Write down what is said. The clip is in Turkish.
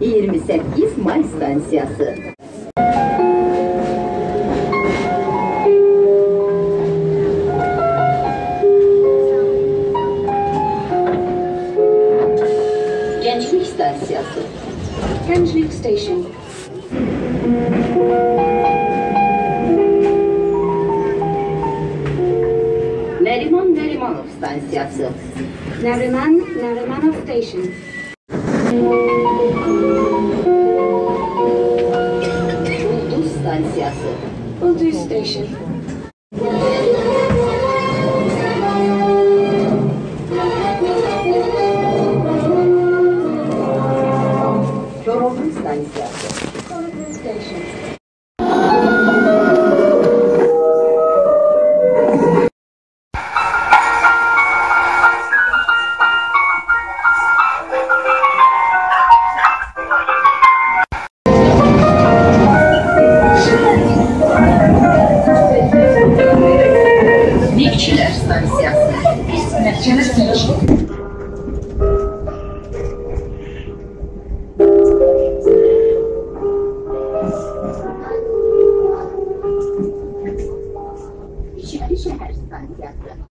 28 May stansiyası. Gençlik stansiyası. Gençlik Station. Neriman Nerimanov stansiyası. Nariman Narimanov Station. Ulduz stansiyası. Uldu Station. Çoruhlu stansiyası. Uldu Station. 是还是三千的？